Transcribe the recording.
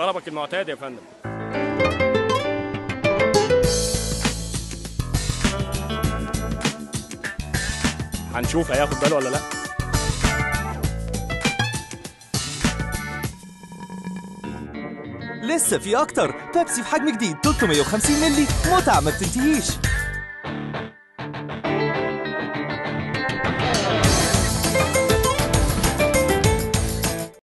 طلبك المعتاد يا فندم. هنشوف هياخد باله ولا لا. لسه في أكتر. بيبسي في حجم جديد 350 مللي. متعة ما بتنتهيش.